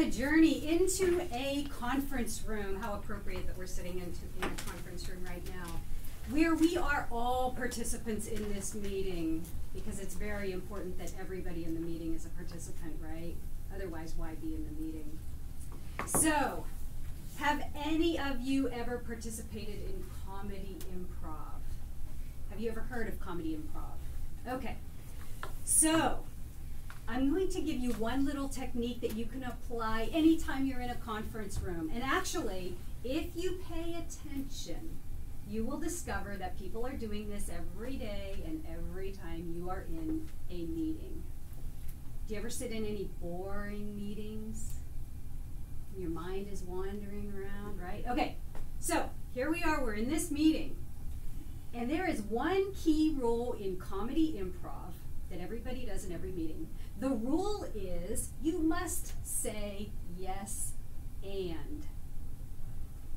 a journey into a conference room. How appropriate that we're sitting into in a conference room right now, where we are all participants in this meeting because it's very important that everybody in the meeting is a participant, right? Otherwise, why be in the meeting? So, have any of you ever participated in comedy improv? Have you ever heard of comedy improv? Okay. So, I'm going to give you one little technique that you can apply anytime you're in a conference room. And actually, if you pay attention, you will discover that people are doing this every day and every time you are in a meeting. Do you ever sit in any boring meetings? Your mind is wandering around, right? Okay, so here we are, we're in this meeting. And there is one key rule in comedy improv that everybody does in every meeting. The rule is you must say yes and.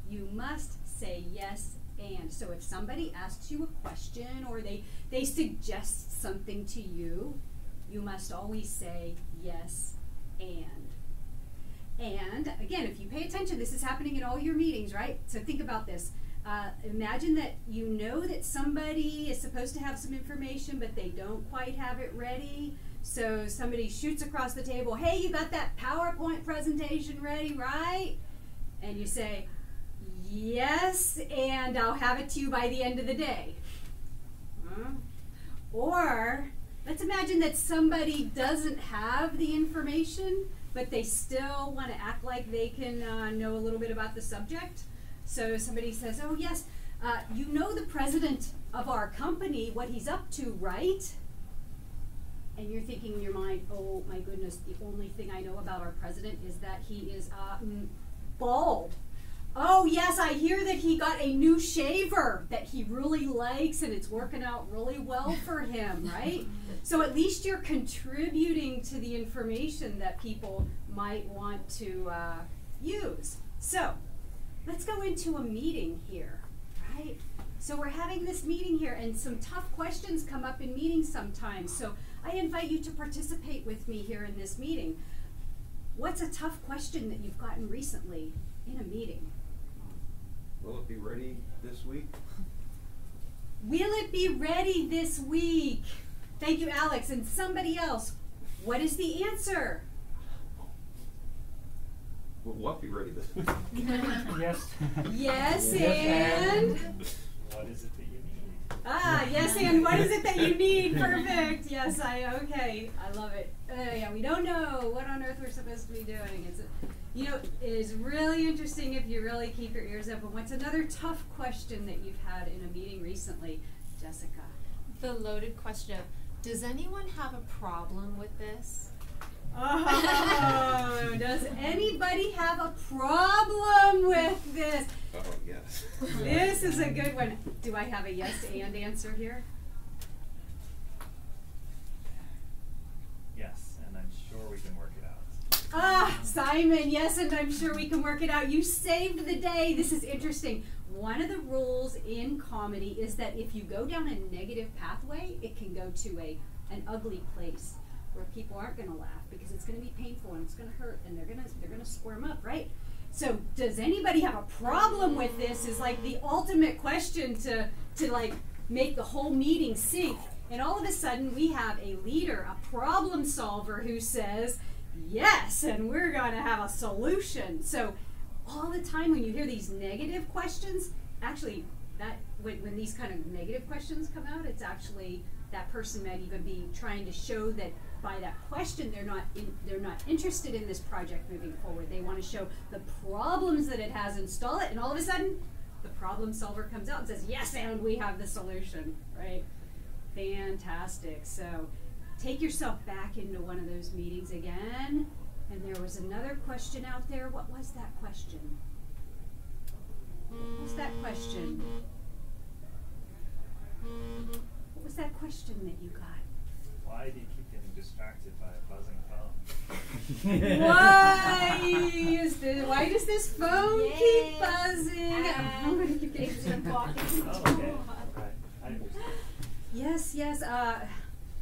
You must say yes and. So if somebody asks you a question or they, they suggest something to you, you must always say yes and. And again, if you pay attention, this is happening in all your meetings, right? So think about this. Uh, imagine that you know that somebody is supposed to have some information, but they don't quite have it ready. So somebody shoots across the table, hey, you got that PowerPoint presentation ready, right? And you say, yes, and I'll have it to you by the end of the day. Huh? Or let's imagine that somebody doesn't have the information, but they still want to act like they can uh, know a little bit about the subject. So somebody says, oh, yes, uh, you know the president of our company, what he's up to, right? And you're thinking in your mind, oh my goodness, the only thing I know about our president is that he is uh, bald. Oh, yes, I hear that he got a new shaver that he really likes and it's working out really well for him, right? So at least you're contributing to the information that people might want to uh, use. So let's go into a meeting here, right? So we're having this meeting here and some tough questions come up in meetings sometimes. So I invite you to participate with me here in this meeting. What's a tough question that you've gotten recently in a meeting? Will it be ready this week? Will it be ready this week? Thank you, Alex. And somebody else, what is the answer? Will what be ready this week? yes. Yes, and? What is it that you need? Ah, yes, and what is it that you need? Perfect. Yes, I, okay. I love it. Uh, yeah, we don't know what on earth we're supposed to be doing. It's, you know, it is really interesting if you really keep your ears open. What's another tough question that you've had in a meeting recently, Jessica? The loaded question Does anyone have a problem with this? Oh, does anybody have a problem with this? Oh, yes. This is a good one. Do I have a yes and answer here? Yes, and I'm sure we can work it out. Ah, Simon, yes, and I'm sure we can work it out. You saved the day. This is interesting. One of the rules in comedy is that if you go down a negative pathway, it can go to a an ugly place where people aren't going to laugh because it's going to be painful and it's going to hurt and they're going to they're going to squirm up, right? So, does anybody have a problem with this? Is like the ultimate question to to like make the whole meeting sink. And all of a sudden, we have a leader, a problem solver who says, "Yes, and we're going to have a solution." So, all the time when you hear these negative questions, actually, that when, when these kind of negative questions come out, it's actually that person might even be trying to show that by that question they're not in, they're not interested in this project moving forward. They want to show the problems that it has install it and all of a sudden the problem solver comes out and says yes and we have the solution right? Fantastic. So take yourself back into one of those meetings again. And there was another question out there. What was that question? What's that question? What was that question that you got Why do you keep getting distracted by a buzzing phone? why is this, why does this phone Yay. keep buzzing? Um, I'm gonna keep getting- walking. oh, okay. Right. I understand. Yes, yes. Uh,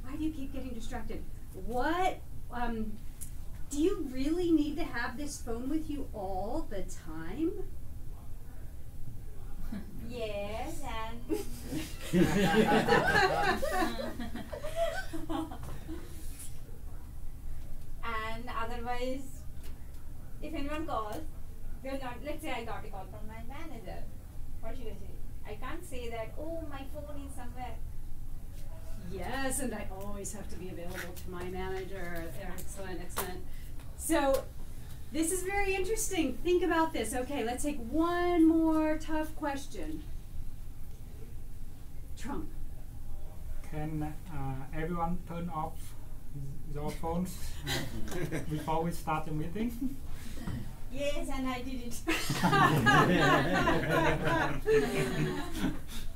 why do you keep getting distracted? What? Um, Do you really need to have this phone with you all the time? Yes, and and otherwise, if anyone calls, they'll not. Let's say I got a call from my manager. What should I say? I can't say that. Oh, my phone is somewhere. Yes, and I always have to be available to my manager. Excellent, excellent. So, this is very interesting. Think about this. Okay, let's take one more tough question. Trump. Can uh, everyone turn off their phones uh, before we start the meeting? Yes, and I did it.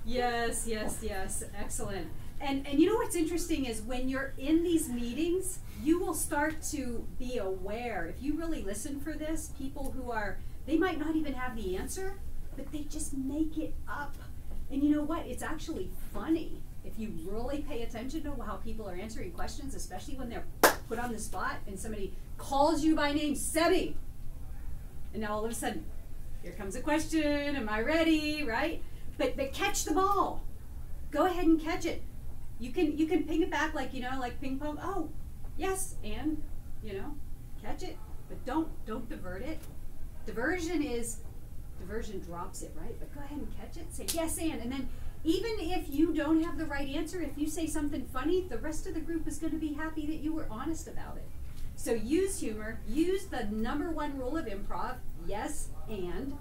yes, yes, yes. Excellent. And and you know what's interesting is when you're in these meetings, you will start to be aware. If you really listen for this, people who are they might not even have the answer, but they just make it up. And you know what? It's actually funny if you really pay attention to how people are answering questions, especially when they're put on the spot and somebody calls you by name, Sebi. And now all of a sudden, here comes a question. Am I ready? Right? But but catch the ball. Go ahead and catch it. You can you can ping it back like you know like ping pong. Oh, yes, and you know, catch it. But don't don't divert it. Diversion is diversion drops it right. But go ahead and catch it. Say yes and and then even if you don't have the right answer, if you say something funny, the rest of the group is going to be happy that you were honest about it. So use humor, use the number one rule of improv, yes and,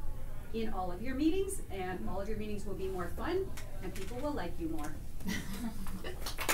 in all of your meetings, and all of your meetings will be more fun, and people will like you more.